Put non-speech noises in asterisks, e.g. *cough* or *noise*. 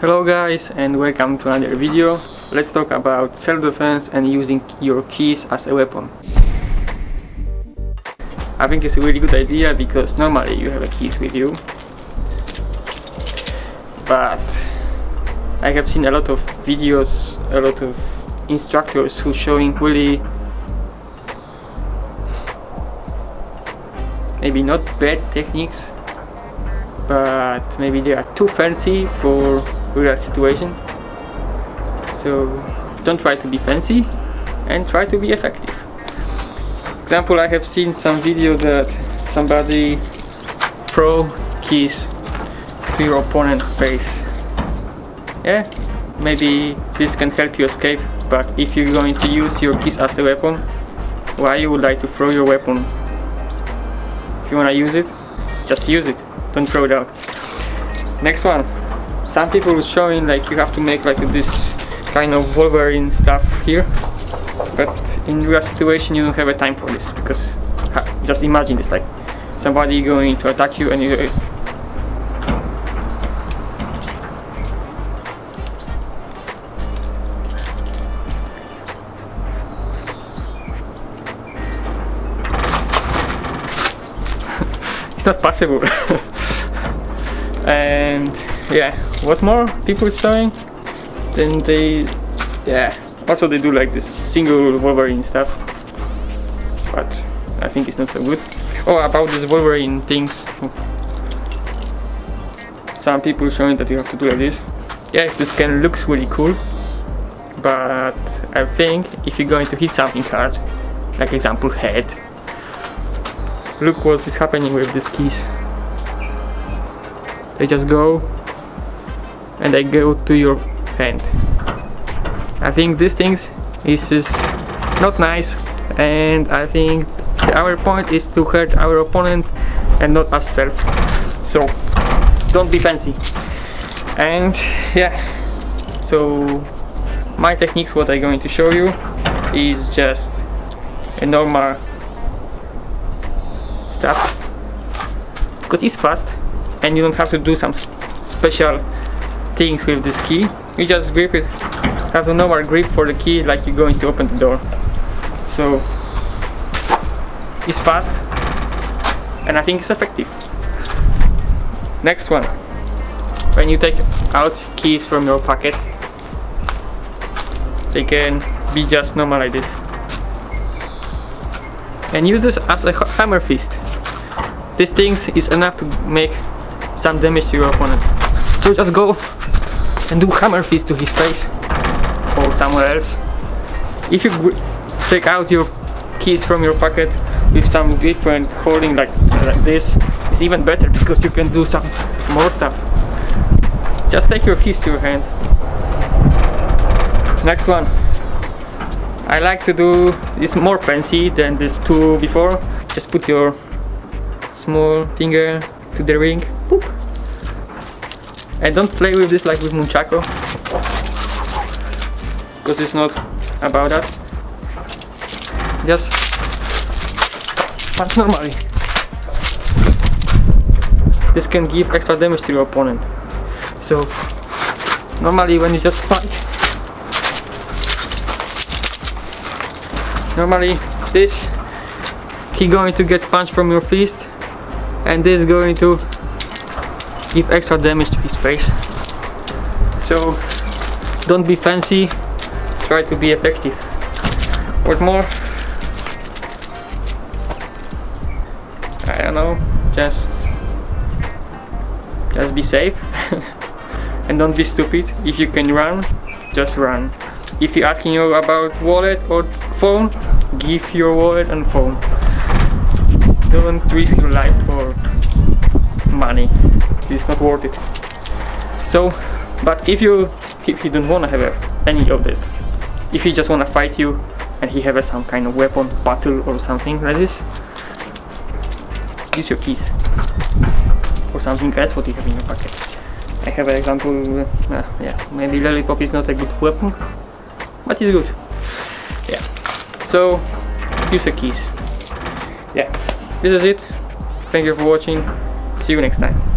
Hello guys and welcome to another video. Let's talk about self-defense and using your keys as a weapon. I think it's a really good idea because normally you have a keys with you. But I have seen a lot of videos, a lot of instructors who showing really maybe not bad techniques but maybe they are too fancy for real situation. So don't try to be fancy and try to be effective. Example I have seen some video that somebody throw keys to your opponent's face. Yeah maybe this can help you escape but if you're going to use your keys as a weapon why you would like to throw your weapon? If you want to use it just use it. Don't throw it out. Next one some people are showing like you have to make like this kind of Wolverine stuff here. But in real situation you don't have a time for this because just imagine this like somebody going to attack you and you uh, *laughs* it's not possible. *laughs* And *laughs* yeah. What more people showing? Then they yeah. Also they do like this single wolverine stuff. But i think it's not so good. Oh about this wolverine things. Some people showing that you have to do like this. Yeah this can looks really cool. But i think if you're going to hit something hard like example head. Look what is happening with these keys. They just go and they go to your hand. I think these things is, is not nice and I think our point is to hurt our opponent and not ourselves so don't be fancy. And yeah. So my techniques what I'm going to show you is just a normal stuff. Because it's fast and you don't have to do some special things with this key you just grip it. Have a normal grip for the key like you're going to open the door. So it's fast and I think it's effective. Next one. When you take out keys from your pocket they can be just normal like this. And use this as a hammer fist. This thing is enough to make some damage to your opponent. So just go and do hammer fist to his face or somewhere else. If you take out your keys from your pocket with some different holding like, like this, it's even better because you can do some more stuff. Just take your keys to your hand. Next one. I like to do this more fancy than this two before. Just put your small finger to the ring Boop. And don't play with this like with Nunchaku because it's not about that. Just punch normally. This can give extra damage to your opponent. So normally when you just punch normally this he going to get punched from your fist and this is going to give extra damage to his face. So don't be fancy. Try to be effective. What more? I don't know. Just just be safe. *laughs* And don't be stupid. If you can run just run. If you're asking you about wallet or phone give your wallet and phone. Don't risk your life for money it's not worth it. So but if you if you don't want to have any of this if you just want to fight you and he has some kind of weapon battle or something like this use your keys or something else what you have in your pocket. I have an example uh, yeah maybe lollipop is not a good weapon but it's good. Yeah. So use the keys. Yeah. This is it. Thank you for watching. See you next time